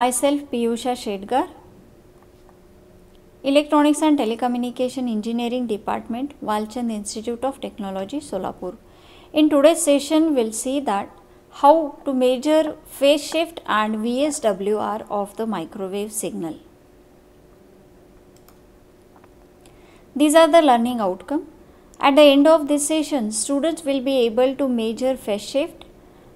Myself Piyusha Shetgar, Electronics and Telecommunication Engineering Department, Walchand Institute of Technology, Solapur. In today's session, we'll see that how to measure phase shift and VSWR of the microwave signal. These are the learning outcome. At the end of this session, students will be able to measure phase shift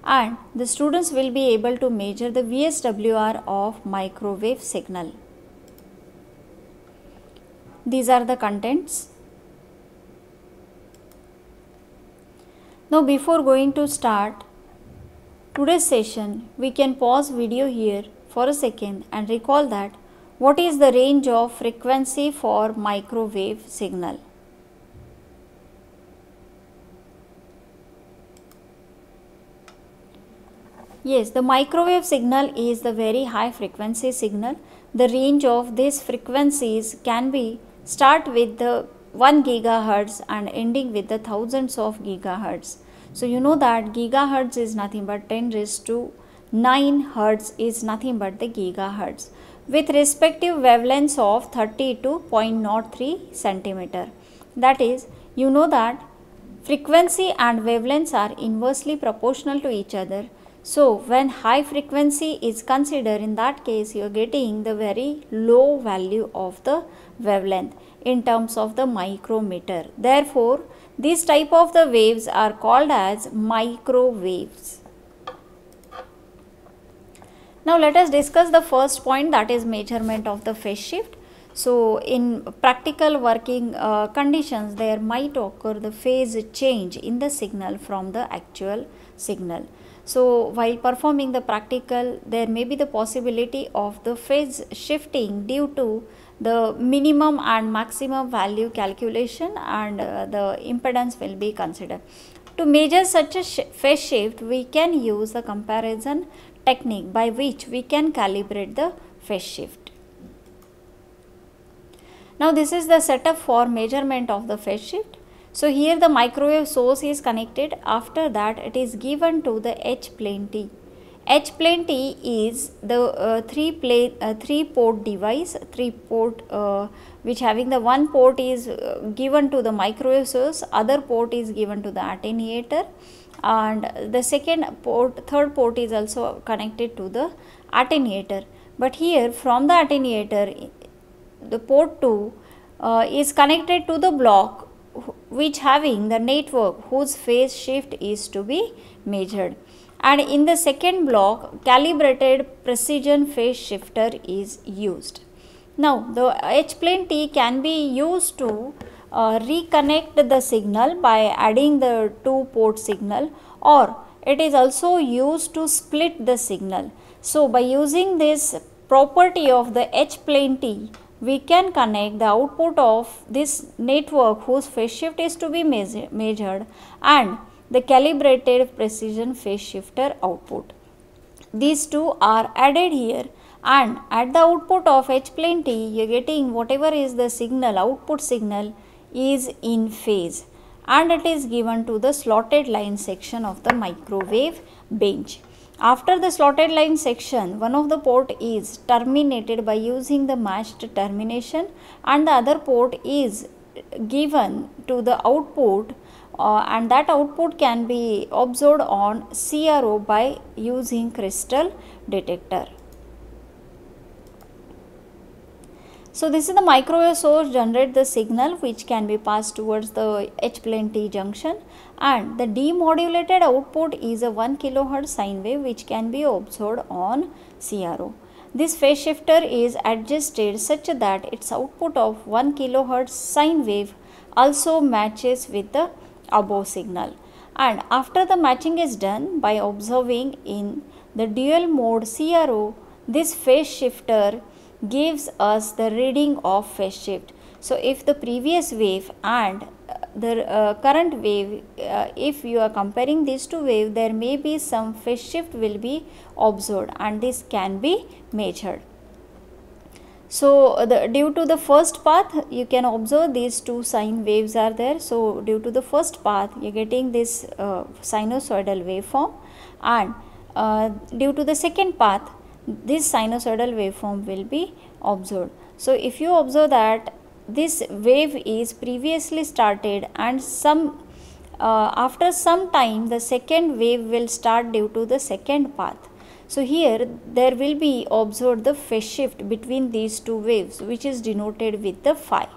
and the students will be able to measure the VSWR of microwave signal. These are the contents. Now before going to start today's session, we can pause video here for a second and recall that what is the range of frequency for microwave signal. Yes, the microwave signal is the very high frequency signal. The range of these frequencies can be start with the 1 gigahertz and ending with the thousands of gigahertz. So you know that gigahertz is nothing but 10 raised to 9 hertz is nothing but the gigahertz with respective wavelengths of 30 to 0.03 centimeter. That is, you know that frequency and wavelengths are inversely proportional to each other. So, when high frequency is considered in that case you are getting the very low value of the wavelength in terms of the micrometer. Therefore, these type of the waves are called as microwaves. Now, let us discuss the first point that is measurement of the phase shift. So, in practical working uh, conditions there might occur the phase change in the signal from the actual signal. So, while performing the practical, there may be the possibility of the phase shifting due to the minimum and maximum value calculation and uh, the impedance will be considered. To measure such a sh phase shift, we can use a comparison technique by which we can calibrate the phase shift. Now, this is the setup for measurement of the phase shift. So here the microwave source is connected. After that it is given to the H plane T. H plane T is the uh, three plane uh, three port device three port uh, which having the one port is given to the microwave source other port is given to the attenuator. And the second port third port is also connected to the attenuator. But here from the attenuator the port 2 is connected to the block which having the network whose phase shift is to be measured and in the second block calibrated precision phase shifter is used. Now the H plane T can be used to uh, reconnect the signal by adding the two port signal or it is also used to split the signal. So by using this property of the H plane T we can connect the output of this network whose phase shift is to be measured and the calibrated precision phase shifter output. These two are added here and at the output of H plane T you are getting whatever is the signal output signal is in phase and it is given to the slotted line section of the microwave bench. After the slotted line section, one of the port is terminated by using the matched termination and the other port is given to the output uh, and that output can be observed on CRO by using crystal detector. So this is the microwave source generate the signal which can be passed towards the H plane T junction and the demodulated output is a 1 kHz sine wave which can be observed on CRO. This phase shifter is adjusted such that its output of 1 kHz sine wave also matches with the above signal and after the matching is done by observing in the dual mode CRO this phase shifter gives us the reading of phase shift. So, if the previous wave and the uh, current wave, uh, if you are comparing these two waves, there may be some phase shift will be observed and this can be measured. So, the, due to the first path, you can observe these two sine waves are there. So, due to the first path, you are getting this uh, sinusoidal waveform and due to the second path, this sinusoidal waveform will be observed. So if you observe that this wave is previously started and some uh, after some time the second wave will start due to the second path. So here there will be observed the phase shift between these two waves which is denoted with the phi.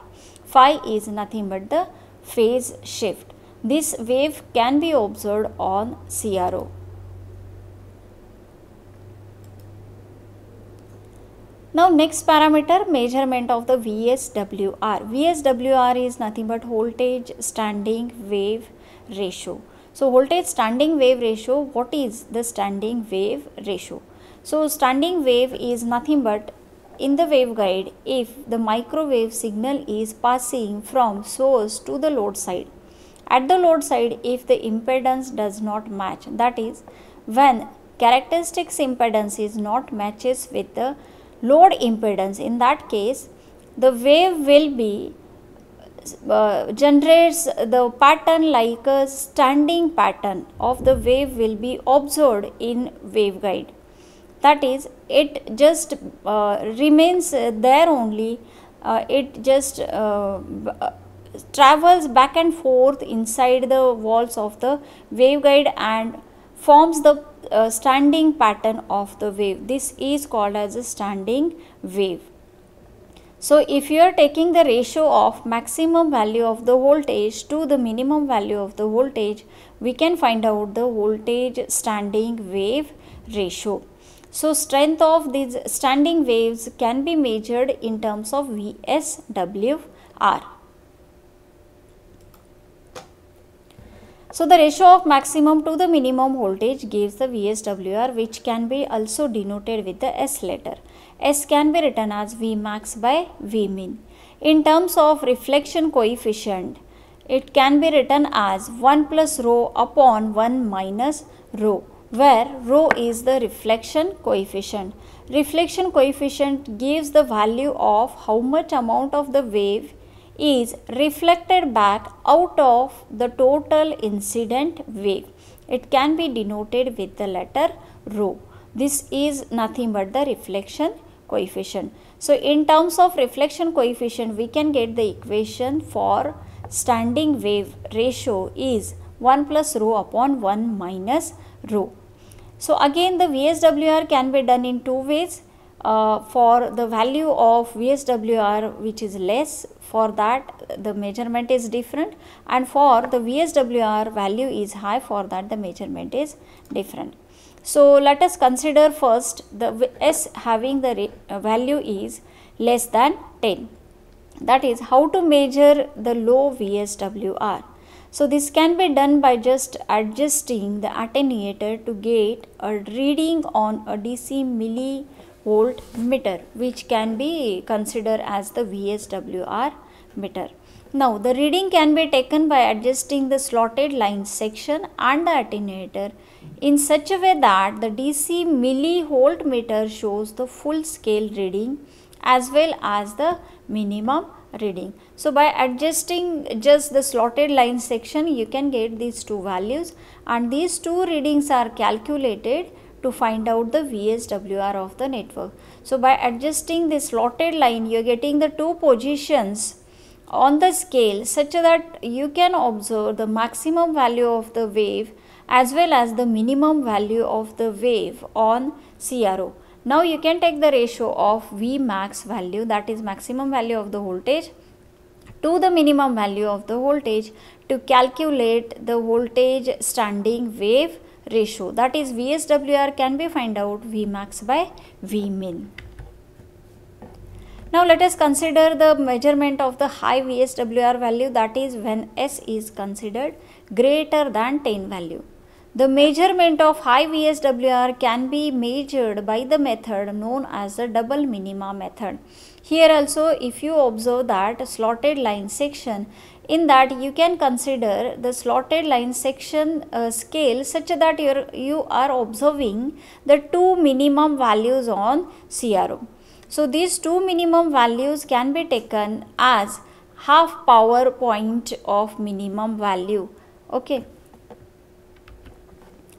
Phi is nothing but the phase shift. This wave can be observed on CRO. Now next parameter measurement of the VSWR. VSWR is nothing but voltage standing wave ratio. So voltage standing wave ratio, what is the standing wave ratio? So standing wave is nothing but in the waveguide if the microwave signal is passing from source to the load side. At the load side if the impedance does not match that is when characteristics impedance is not matches with the load impedance. In that case the wave will be uh, generates the pattern like a standing pattern of the wave will be observed in waveguide. That is it just uh, remains there only uh, it just uh, travels back and forth inside the walls of the waveguide and forms the uh, standing pattern of the wave. This is called as a standing wave. So, if you are taking the ratio of maximum value of the voltage to the minimum value of the voltage, we can find out the voltage standing wave ratio. So, strength of these standing waves can be measured in terms of VSWR. So the ratio of maximum to the minimum voltage gives the VSWR which can be also denoted with the S letter. S can be written as Vmax by Vmin. In terms of reflection coefficient, it can be written as 1 plus rho upon 1 minus rho where rho is the reflection coefficient. Reflection coefficient gives the value of how much amount of the wave is reflected back out of the total incident wave. It can be denoted with the letter rho. This is nothing but the reflection coefficient. So, in terms of reflection coefficient, we can get the equation for standing wave ratio is 1 plus rho upon 1 minus rho. So, again the VSWR can be done in two ways. Uh, for the value of VSWR which is less for that the measurement is different and for the VSWR value is high for that the measurement is different. So let us consider first the S having the uh, value is less than 10 that is how to measure the low VSWR. So this can be done by just adjusting the attenuator to get a reading on a DC millivolt meter which can be considered as the VSWR meter. Now the reading can be taken by adjusting the slotted line section and the attenuator in such a way that the DC millivolt meter shows the full scale reading as well as the minimum reading. So by adjusting just the slotted line section you can get these two values and these two readings are calculated to find out the VSWR of the network. So by adjusting this slotted line you are getting the two positions on the scale such that you can observe the maximum value of the wave as well as the minimum value of the wave on CRO. Now you can take the ratio of V max value that is maximum value of the voltage to the minimum value of the voltage to calculate the voltage standing wave ratio that is VSWR can be find out Vmax by Vmin. Now let us consider the measurement of the high VSWR value that is when S is considered greater than 10 value. The measurement of high VSWR can be measured by the method known as the double minima method. Here also if you observe that slotted line section in that you can consider the slotted line section uh, scale such that you are observing the two minimum values on CRO. So these two minimum values can be taken as half power point of minimum value. Okay.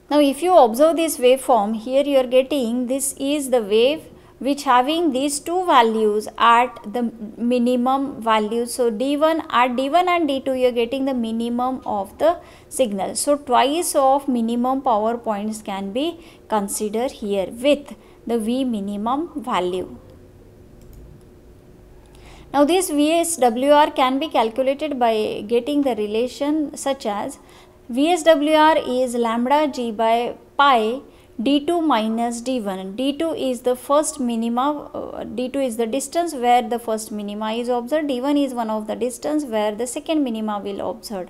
Now if you observe this waveform here you are getting this is the wave which having these two values at the minimum value. So D1 at D1 and D2 you are getting the minimum of the signal. So twice of minimum power points can be considered here with the V minimum value. Now this VSWR can be calculated by getting the relation such as VSWR is lambda g by pi d2 minus d1. d2 is the first minima, uh, d2 is the distance where the first minima is observed, d1 is one of the distance where the second minima will observed.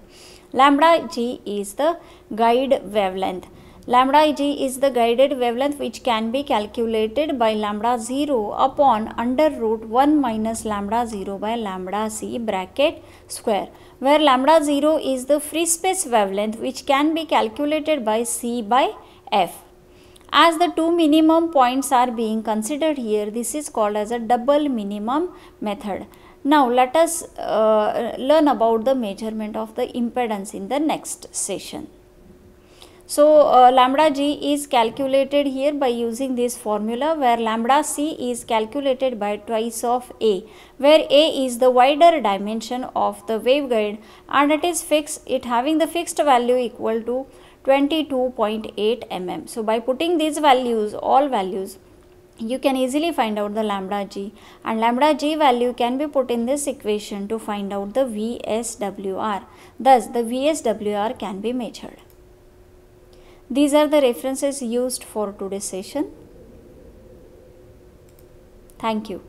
Lambda g is the guide wavelength. Lambda g is the guided wavelength which can be calculated by lambda 0 upon under root 1 minus lambda 0 by lambda c bracket square where lambda 0 is the free space wavelength which can be calculated by C by F. As the two minimum points are being considered here, this is called as a double minimum method. Now let us uh, learn about the measurement of the impedance in the next session. So, uh, lambda g is calculated here by using this formula where lambda c is calculated by twice of a where a is the wider dimension of the waveguide and it is fixed it having the fixed value equal to 22.8 mm. So, by putting these values all values you can easily find out the lambda g and lambda g value can be put in this equation to find out the VSWR. Thus, the VSWR can be measured. These are the references used for today's session. Thank you.